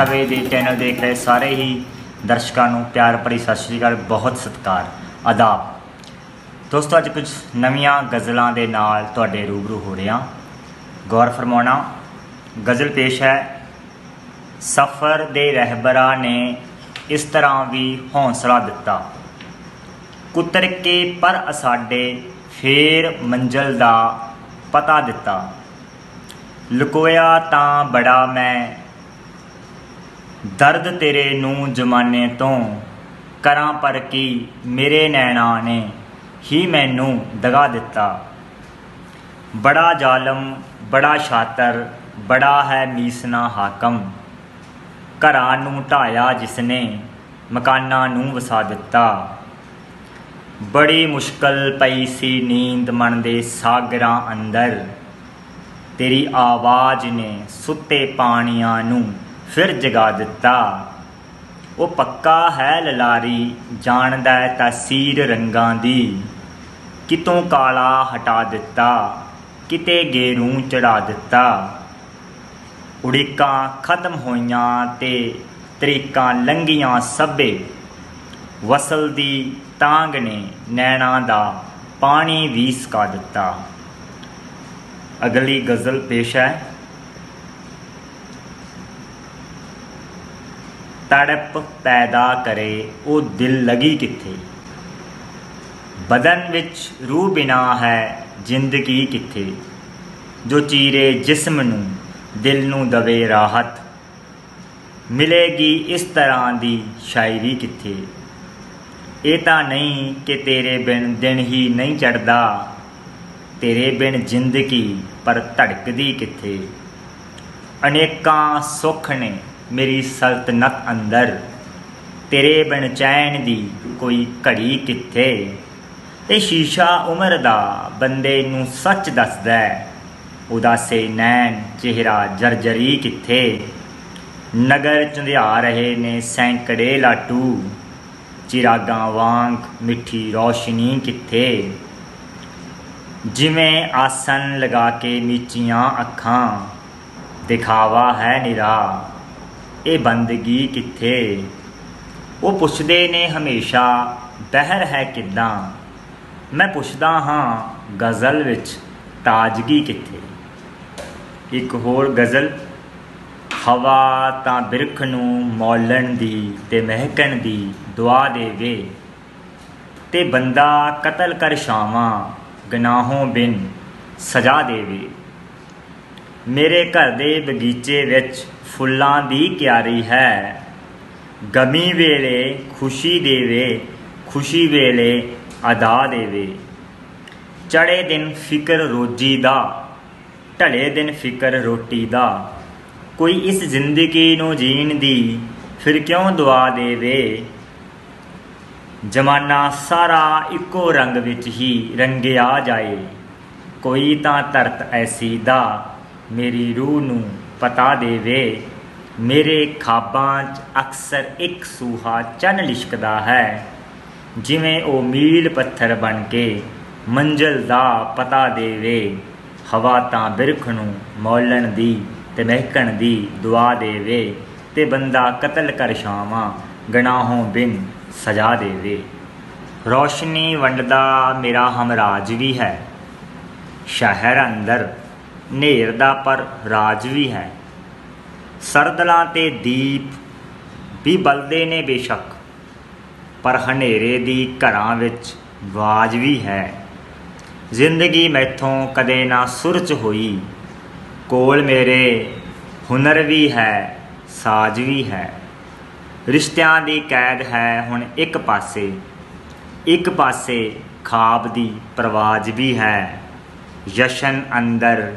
ਸਵੇ ਦੇ ਚੈਨਲ ਦੇਖ ਰਹੇ ਸਾਰੇ ਹੀ ਦਰਸ਼ਕਾਂ ਨੂੰ ਪਿਆਰ ਭਰੀ ਸਤਿ ਸ਼੍ਰੀ ਅਕਾਲ, ਬਹੁਤ ਸਤਿਕਾਰ, ਆਦਾਬ। ਦੋਸਤੋ, ਅੱਜ ਕੁਝ ਨਵੀਆਂ ਗਜ਼ਲਾਂ ਦੇ ਨਾਲ ਤੁਹਾਡੇ ਰੂਬਰੂ ਹੋ ਰਿਹਾ। ਗੌਰ ਫਰਮਾਉਣਾ, ਗਜ਼ਲ ਪੇਸ਼ ਹੈ, ਸਫ਼ਰ ਦੇ ਰਹਿਬਰਾਂ ਨੇ ਇਸ ਤਰ੍ਹਾਂ ਵੀ ਹੌਸਲਾ ਦਿੱਤਾ। ਕੁੱਤਰ ਕੇ ਪਰ ਅਸਾਡੇ, ਫੇਰ ਮੰਜ਼ਲ ਦਾ ਪਤਾ ਦਿੱਤਾ। ਲੁਕੋਇਆ ਤਾਂ ਬੜਾ ਮੈਂ ਦਰਦ ਤੇਰੇ ਨੂੰ ਜਮਾਨੇ ਤੋਂ ਕਰਾਂ ਪਰ ਕੀ ਮੇਰੇ ਨੈਣਾ ਨੇ ਹੀ ਮੈਨੂੰ ਦਗਾ ਦਿੱਤਾ। ਬੜਾ ਜ਼ਾਲਮ, ਬੜਾ ਸ਼ਾਤਰ, ਬੜਾ ਹੈ ਮੀਸਨਾ ਹਾਕਮ। ਘਰਾਂ ਨੂੰ ਢਾਇਆ ਜਿਸਨੇ ਮਕਾਨਾਂ ਨੂੰ ਵਸਾ ਦਿੱਤਾ। ਬੜੀ ਮੁਸ਼ਕਲ ਪਈ ਸੀ ਨੀਂਦ ਮਨ ਦੇ ਸਾਗਰਾਂ ਅੰਦਰ। ਤੇਰੀ ਆਵਾਜ਼ ਨੇ ਸੁੱਤੇ ਪਾਣੀਆਂ ਨੂੰ ਫਿਰ ਜਗਾ ਦਿੱਤਾ। ਉਹ ਪੱਕਾ ਹੈ ਲਲਾਰੀ ਜਾਣਦਾ ਤਾਸੀਰ ਰੰਗਾਂ ਦੀ। ਕਿਤੋਂ ਕਾਲਾ ਹਟਾ ਦਿੱਤਾ, ਕਿਤੇ ਗੇਰੂ ਚੜਾ ਦਿੱਤਾ। ਉੜੀਕਾਂ ਖਤਮ ਹੋਈਆਂ ਤੇ ਤਰੀਕਾਂ ਲੰਗੀਆਂ ਸਭੇ। ਵਸਲ ਦੀ ਤਾਂਗ ਨੇ ਨੈਣਾ ਦਾ ਪਾਣੀ ਵੀ ਸਕਾ ਦਿੱਤਾ। ਅਗਲੀ ਗਜ਼ਲ ਪੇਸ਼ ਹੈ। ਤੜਪ ਪੈਦਾ ਕਰੇ, ਉਹ ਦਿਲ ਲਗੀ ਕਿੱਥੇ? ਬਦਨ ਵਿੱਚ ਰੂਹ ਬਿਨਾ ਹੈ ਜ਼ਿੰਦਗੀ ਕਿੱਥੇ? ਜੋ ਚੀਰੇ ਜਿਸਮ ਨੂੰ, ਦਿਲ ਨੂੰ ਦਵੇ ਰਾਹਤ। ਮਿਲੇਗੀ ਇਸ ਤਰ੍ਹਾਂ ਦੀ ਸ਼ਾਇਰੀ ਕਿੱਥੇ? ਇਹ ਤਾਂ ਨਹੀਂ ਕਿ ਤੇਰੇ ਬਿਨ ਦਿਨ ਹੀ ਨਹੀਂ ਚੜਦਾ ਤੇਰੇ ਬਿਨ ਜ਼ਿੰਦਗੀ ਪਰ ਧੜਕਦੀ ਕਿੱਥੇ? ਅਨੇਕਾਂ ਸੁੱਖ ਨੇ ਮੇਰੀ ਸਲਤਨਤ ਅੰਦਰ। ਤੇਰੇ ਬਿਨ ਚੈਨ ਦੀ ਕੋਈ ਘੜੀ ਕਿੱਥੇ? ਇਹ ਸ਼ੀਸ਼ਾ ਉਮਰ ਦਾ ਬੰਦੇ ਨੂੰ ਸੱਚ ਦੱਸਦਾ ਉਦਾਸੇ ਨੈਣ ਚਿਹਰਾ ਜਰਜਰੀ ਕਿੱਥੇ? ਨਗਰ ਚੰਧਿਆ ਰਹੇ ਨੇ ਸੈਂਕੜੇ ਲਾਟੂ। ਚਿਰਾਗਾਂ ਵਾਂਗ ਮਿੱਠੀ ਰੋਸ਼ਨੀ ਕਿੱਥੇ? ਜਿਵੇਂ ਆਸਨ ਲਗਾ ਕੇ ਨੀਚੀਆਂ ਅੱਖਾਂ। ਦਿਖਾਵਾ ਹੈ ਨਿਰਾ ਇਹ ਬੰਦਗੀ ਕਿੱਥੇ? ਉਹ ਪੁੱਛਦੇ ਨੇ ਹਮੇਸ਼ਾ, ਬਹਿਰ ਹੈ ਕਿੱਦਾਂ? ਮੈਂ ਪੁੱਛਦਾ ਹਾਂ, ਗਜ਼ਲ ਵਿੱਚ ਤਾਜ਼ਗੀ ਕਿੱਥੇ? ਇੱਕ ਹੋਰ ਗਜ਼ਲ, ਹਵਾ ਤਾਂ ਬਿਰਖ ਨੂੰ ਮੌਲਣ ਦੀ ਤੇ ਮਹਿਕਣ ਦੀ ਦੁਆ ਦੇਵੇ ਤੇ ਬੰਦਾ ਕਤਲ ਕਰ ਸ਼ਾਵਾਂ ਗਨਾਹੋਂ ਬਿਨ ਸਜਾ ਦੇਵੇ। ਮੇਰੇ ਘਰ ਦੇ ਬਗੀਚੇ ਵਿੱਚ ਫੁੱਲਾਂ ਦੀ ਕਿਆਰੀ ਹੈ। ਗਮੀ ਵੇਲੇ ਖੁਸ਼ੀ ਦੇਵੇ, ਖੁਸ਼ੀ ਵੇਲੇ ਅਦਾ ਦੇਵੇ। ਚੜੇ ਦਿਨ ਫਿਕਰ ਰੋਜੀ ਦਾ, ਢਲੇ ਦਿਨ ਫਿਕਰ ਰੋਟੀ ਦਾ। ਕੋਈ ਇਸ ਜ਼ਿੰਦਗੀ ਨੂੰ ਜੀਣ ਦੀ ਫਿਰ ਕਿਉਂ ਦੁਆ ਦੇਵੇ? ਜਮਾਨਾ ਸਾਰਾ ਇੱਕੋ ਰੰਗ ਵਿੱਚ ਹੀ ਰੰਗਿਆ ਜਾਏ। ਕੋਈ ਤਾਂ ਧਰਤ ਐਸੀ ਦਾ ਮੇਰੀ ਰੂਹ ਨੂੰ ਪਤਾ ਦੇਵੇ। ਮੇਰੇ ਖਾਬਾਂ 'ਚ ਅਕਸਰ ਇੱਕ ਸੂਹਾ ਚੰਨ ਲਿਸ਼ਕਦਾ ਹੈ। ਜਿਵੇਂ ਉਹ ਮੀਲ ਪੱਥਰ ਬਣ ਕੇ ਮੰਜ਼ਲ ਦਾ ਪਤਾ ਦੇਵੇ। ਹਵਾ ਤਾਂ ਬਿਰਖ ਨੂੰ ਮੌਲਣ ਦੀ ਤੇ ਮਹਿਕਣ ਦੀ ਦੁਆ ਦੇਵੇ ਤੇ ਬੰਦਾ ਕਤਲ ਕਰ ਸ਼ਾਵਾਂ ਗਨਾਹੋਂ ਬਿਨ ਸਜਾ ਦੇਵੇ। ਰੋਸ਼ਨੀ ਵੰਡਦਾ ਮੇਰਾ ਹਮਰਾਜ ਵੀ ਹੈ। ਸ਼ਹਿਰ ਅੰਦਰ ਨੇਰ ਦਾ ਪਰ ਰਾਜ ਵੀ ਹੈ। ਸਰਦਲਾਂ ਤੇ ਦੀਪ ਵੀ ਬਲਦੇ ਨੇ ਬੇਸ਼ੱਕ, ਪਰ ਹਨੇਰੇ ਦੀ ਘਰਾਂ ਵਿੱਚ ਵਾਜ ਵੀ ਹੈ। ਜ਼ਿੰਦਗੀ ਮੈਥੋਂ ਕਦੇ ਨਾ ਸੁਰਚ ਹੋਈ, ਕੋਲ ਮੇਰੇ ਹੁਨਰ ਵੀ ਹੈ, ਸਾਜ ਵੀ ਹੈ। ਰਿਸ਼ਤਿਆਂ ਦੀ ਕੈਦ ਹੈ ਹੁਣ ਇੱਕ ਪਾਸੇ ਇੱਕ ਪਾਸੇ ਖਾਬ ਦੀ ਪ੍ਰਵਾਜ ਵੀ ਹੈ। ਜਸ਼ਨ ਅੰਦਰ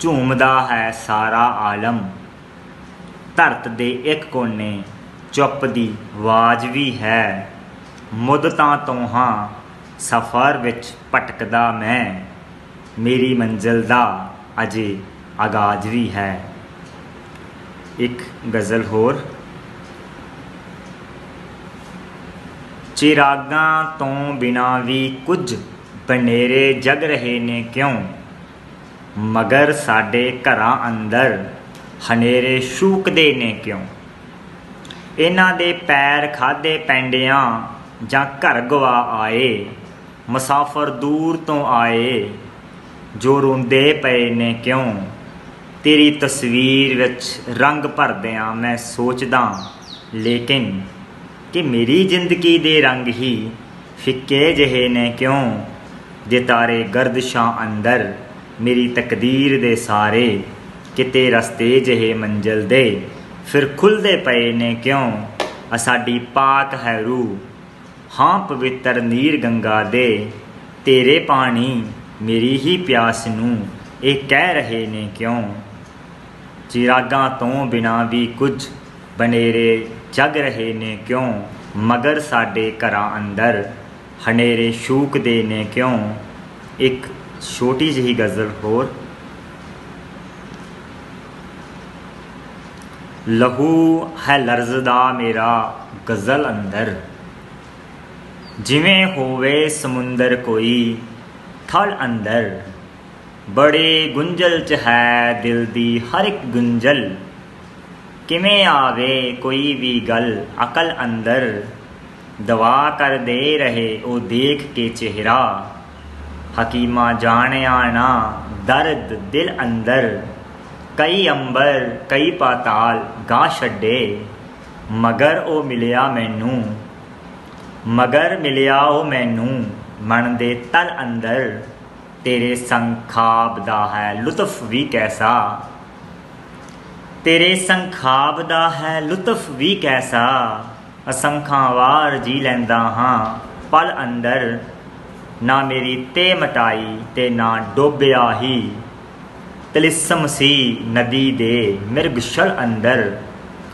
ਝੂਮਦਾ ਹੈ ਸਾਰਾ ਆਲਮ। ਧਰਤ ਦੇ ਇੱਕ ਕੋਨੇ ਚੁੱਪ ਦੀ ਆਵਾਜ਼ ਵੀ ਹੈ। ਮੁੱਦਤਾਂ ਤੋਂ ਹਾਂ ਸਫ਼ਰ ਵਿੱਚ ਭਟਕਦਾ ਮੈਂ। ਮੇਰੀ ਮੰਜ਼ਿਲ ਦਾ ਅਜੇ ਆਗਾਜ਼ ਵੀ ਹੈ। ਇੱਕ ਗਜ਼ਲ ਹੋਰ। ਚਿਰਾਗਾਂ ਤੋਂ ਬਿਨਾ ਵੀ ਕੁਝ ਬਨੇਰੇ ਜਗ ਰਹੇ ਨੇ ਕਿਉਂ? ਮਗਰ ਸਾਡੇ ਘਰਾਂ ਅੰਦਰ ਹਨੇਰੇ ਸ਼ੂਕਦੇ ਨੇ ਕਿਉਂ? ਇਹਨਾਂ ਦੇ ਪੈਰ ਖਾਦੇ ਪੈਂਡਿਆਂ ਜਾਂ ਘਰ ਗਵਾ ਆਏ, ਮੁਸਾਫਰ ਦੂਰ ਤੋਂ ਆਏ, ਜੋ ਰੋਂਦੇ ਪਏ ਨੇ ਕਿਉਂ? ਤੇਰੀ ਤਸਵੀਰ ਵਿੱਚ ਰੰਗ ਭਰਦਿਆਂ ਮੈਂ ਸੋਚਦਾ ਲੇਕਿਨ ਕਿ ਮੇਰੀ ਜ਼ਿੰਦਗੀ ਦੇ ਰੰਗ ਹੀ ਫਿੱਕੇ ਜਿਹੇ ਨੇ ਕਿਉਂ? ਜੇ ਤਾਰੇ ਗਰਦਸ਼ਾਂ ਅੰਦਰ ਮੇਰੀ ਤਕਦੀਰ ਦੇ ਸਾਰੇ, ਕਿਤੇ ਰਸਤੇ ਜਿਹੇ ਮੰਜ਼ਲ ਦੇ, ਫਿਰ ਖੁੱਲਦੇ ਪਏ ਨੇ ਕਿਉਂ? ਆ ਸਾਡੀ ਪਾਕ ਹੈ ਰੂਹ। ਹਾਂ ਪਵਿੱਤਰ ਨੀਰ ਗੰਗਾ ਦੇ, ਤੇਰੇ ਪਾਣੀ ਮੇਰੀ ਹੀ ਪਿਆਸ ਨੂੰ ਇਹ ਕਹਿ ਰਹੇ ਨੇ ਕਿਉਂ? ਚਿਰਾਗਾਂ ਤੋਂ ਬਿਨਾ ਵੀ ਕੁਝ ਬਨੇਰੇ ਜਗ ਰਹੇ ਨੇ ਕਿਉਂ? ਮਗਰ ਸਾਡੇ ਘਰਾਂ ਅੰਦਰ ਹਨੇਰੇ ਸ਼ੂਕਦੇ ਨੇ ਕਿਉਂ? ਇੱਕ ਛੋਟੀ ਜਿਹੀ ਗਜ਼ਲ ਹੋਰ। ਲਹੂ ਹੈ ਲਰਜ਼ਦਾ ਮੇਰਾ ਗਜ਼ਲ ਅੰਦਰ। ਜਿਵੇਂ ਹੋਵੇ ਸਮੁੰਦਰ ਕੋਈ ਥਲ ਅੰਦਰ। ਬੜੇ ਗੁੰਝਲ ਚ ਹੈ ਦਿਲ ਦੀ ਹਰ ਇੱਕ ਗੁੰਝਲ। ਕਿਵੇਂ ਆਵੇ ਕੋਈ ਵੀ ਗੱਲ ਅਕਲ ਅੰਦਰ। ਦਵਾ ਕਰ ਦੇ ਰਹੇ ਉਹ ਦੇਖ ਕੇ ਚਿਹਰਾ। ਹਕੀਮਾ ਜਾਣਿਆ ਨਾ, ਦਰਦ ਦਿਲ ਅੰਦਰ। ਕਈ ਅੰਬਰ, ਕਈ ਪਾਤਾਲ ਗਾ ਛੱਡੇ, ਮਗਰ ਉਹ ਮਿਲਿਆ ਮੈਨੂੰ। ਮਗਰ ਮਿਲਿਆ ਉਹ ਮੈਨੂੰ, ਮਨ ਦੇ ਤਲ ਅੰਦਰ। ਤੇਰੇ ਸੰਗ ਦਾ ਹੈ ਲੁਤਫ ਵੀ ਕੈਸਾ? ਤੇਰੇ ਸੰਗ ਦਾ ਹੈ ਲੁਤਫ ਵੀ ਕੈਸਾ? ਅਸੰਖਾਂ ਵਾਰ ਜੀ ਲੈਂਦਾ ਹਾਂ, ਪਲ ਅੰਦਰ। ਨਾ ਮੇਰੀ ਤੇ ਮਟਾਈ ਤੇ ਨਾ ਡੋਬਿਆ ਹੀ। ਤਲਿਸਮ ਸੀ ਨਦੀ ਦੇ ਮਿਰਗਸ਼ਲ ਅੰਦਰ।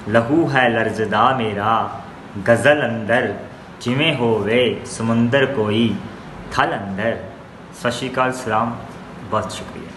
ਲਹੂ ਹੈ ਲਰਜ਼ਦਾ ਮੇਰਾ, ਗਜ਼ਲ ਅੰਦਰ। ਜਿਵੇਂ ਹੋਵੇ ਸਮੁੰਦਰ ਕੋਈ ਥਲ ਅੰਦਰ। ਸਤਿ ਸ਼੍ਰੀ ਅਕਾਲ, ਸਲਾਮ। ਬਹੁਤ ਸ਼ੁਕਰੀਆ।